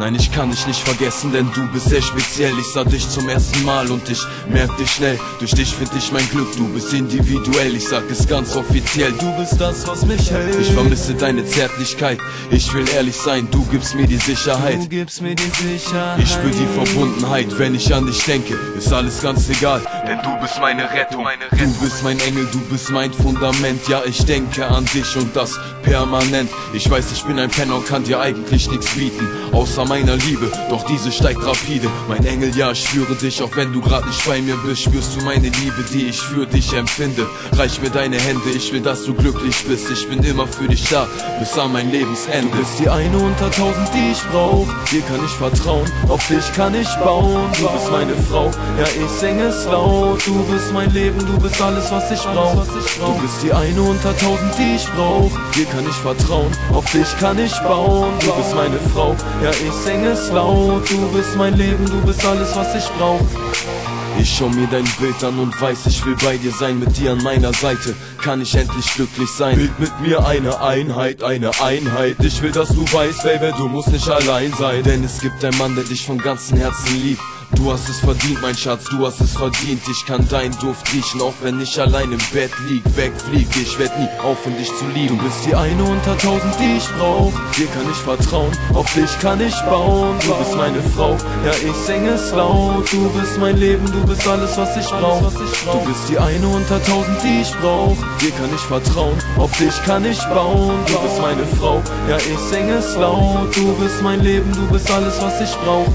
Nein, ich kann dich nicht vergessen, denn du bist sehr speziell. Ich sah dich zum ersten Mal und ich merkte schnell, durch dich find ich mein Glück. Du bist individuell, ich sag es ganz offiziell. Du bist das, was mich hält. Ich vermisse deine Zärtlichkeit. Ich will ehrlich sein, du gibst mir die Sicherheit. Du gibst mir die Sicherheit. Ich spür die Verbundenheit, wenn ich an dich denke, ist alles ganz egal. Denn du bist meine Rettung. Du bist mein Engel, du bist mein Fundament. Ja, ich denke an dich und das permanent. Ich weiß, ich bin ein Penner und kann dir eigentlich nichts bieten, außer meiner Liebe. Doch diese steigt rapide. Mein Engel, ja, ich spüre dich, auch wenn du grad nicht bei mir bist. Spürst du meine Liebe, die ich für dich empfinde? Reich mir deine Hände, ich will, dass du glücklich bist. Ich bin immer für dich da, bis an mein Lebensende. Du bist die eine unter tausend, die ich brauch. Dir kann ich vertrauen, auf dich kann ich bauen. Du bist meine Frau, ja, ich singe es laut. Du bist mein Leben, du bist alles, was ich brauch. Du bist die eine unter tausend, die ich brauch. Dir kann ich vertrauen, auf dich kann ich bauen. Du bist meine Frau, ja, ich singe es laut. Du bist mein Leben, du bist alles, was ich brauch. Ich schau mir dein Bild an und weiß, ich will bei dir sein, mit dir an meiner Seite kann ich endlich glücklich sein. Bild mit mir eine Einheit, eine Einheit. Ich will, dass du weißt, Baby, du musst nicht allein sein. Denn es gibt einen Mann, der dich von ganzem Herzen liebt. Du hast es verdient, mein Schatz, du hast es verdient. Ich kann deinen Duft riechen, auch wenn ich allein im Bett lieg. Wegflieg, ich werd nie aufhören, dich zu lieben. Du bist die eine unter tausend, die ich brauch. Dir kann ich vertrauen, auf dich kann ich bauen. Du bist meine Frau, ja, ich singe es laut. Du bist mein Leben, du bist alles, was ich brauch. Du bist die eine unter tausend, die ich brauch. Dir kann ich vertrauen, auf dich kann ich bauen. Du bist meine Frau, ja, ich singe es laut. Du bist mein Leben, du bist alles, was ich brauch.